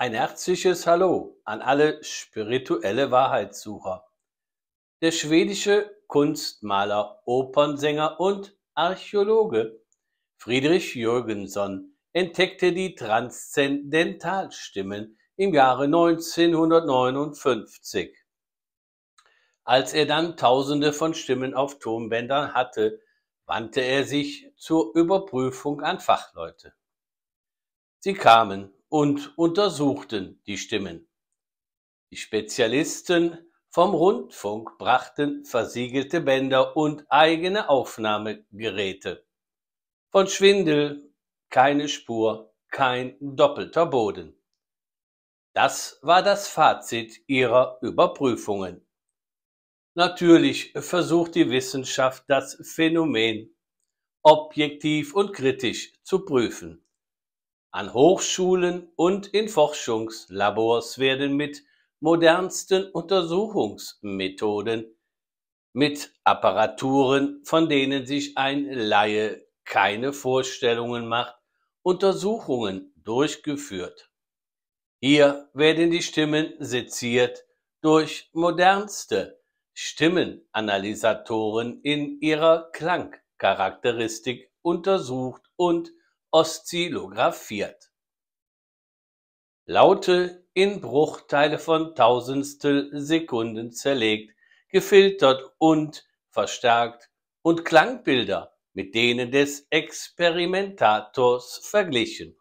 Ein herzliches Hallo an alle spirituelle Wahrheitssucher. Der schwedische Kunstmaler, Opernsänger und Archäologe Friedrich Jürgenson entdeckte die Transzendentalstimmen im Jahre 1959. Als er dann Tausende von Stimmen auf Tonbändern hatte, wandte er sich zur Überprüfung an Fachleute. Sie kamen und untersuchten die Stimmen. Die Spezialisten vom Rundfunk brachten versiegelte Bänder und eigene Aufnahmegeräte. Von Schwindel keine Spur, kein doppelter Boden. Das war das Fazit ihrer Überprüfungen. Natürlich versucht die Wissenschaft das Phänomen objektiv und kritisch zu prüfen. An Hochschulen und in Forschungslabors werden mit modernsten Untersuchungsmethoden, mit Apparaturen, von denen sich ein Laie keine Vorstellungen macht, Untersuchungen durchgeführt. Hier werden die Stimmen seziert durch modernste Stimmenanalysatoren in ihrer Klangcharakteristik untersucht und oszillographiert. Laute in Bruchteile von Tausendstel Sekunden zerlegt, gefiltert und verstärkt und Klangbilder mit denen des Experimentators verglichen.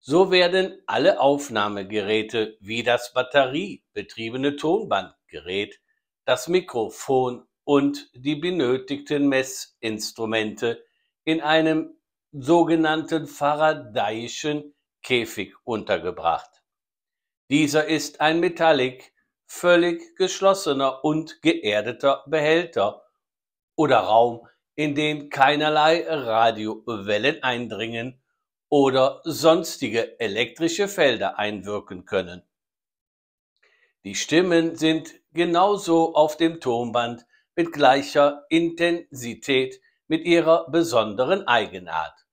So werden alle Aufnahmegeräte wie das batteriebetriebene Tonbandgerät, das Mikrofon und die benötigten Messinstrumente in einem sogenannten Faradayischen Käfig untergebracht. Dieser ist ein metallic, völlig geschlossener und geerdeter Behälter oder Raum, in den keinerlei Radiowellen eindringen oder sonstige elektrische Felder einwirken können. Die Stimmen sind genauso auf dem Tonband mit gleicher Intensität mit ihrer besonderen Eigenart.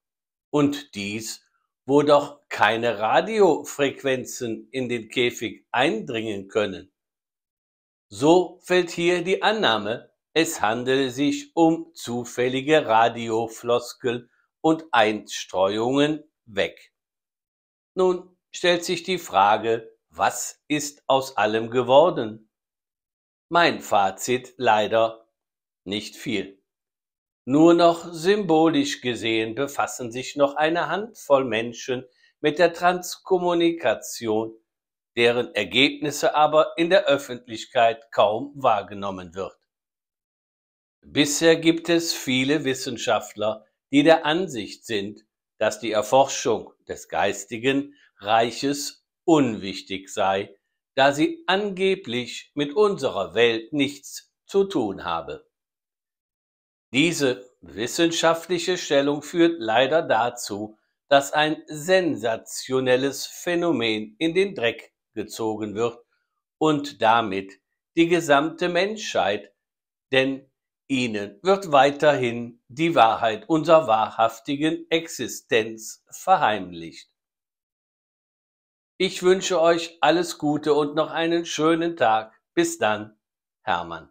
Und dies, wo doch keine Radiofrequenzen in den Käfig eindringen können. So fällt hier die Annahme, es handele sich um zufällige Radiofloskel und Einstreuungen weg. Nun stellt sich die Frage, was ist aus allem geworden? Mein Fazit leider nicht viel. Nur noch symbolisch gesehen befassen sich noch eine Handvoll Menschen mit der Transkommunikation, deren Ergebnisse aber in der Öffentlichkeit kaum wahrgenommen wird. Bisher gibt es viele Wissenschaftler, die der Ansicht sind, dass die Erforschung des geistigen Reiches unwichtig sei, da sie angeblich mit unserer Welt nichts zu tun habe. Diese wissenschaftliche Stellung führt leider dazu, dass ein sensationelles Phänomen in den Dreck gezogen wird und damit die gesamte Menschheit, denn ihnen wird weiterhin die Wahrheit unserer wahrhaftigen Existenz verheimlicht. Ich wünsche euch alles Gute und noch einen schönen Tag. Bis dann, Hermann.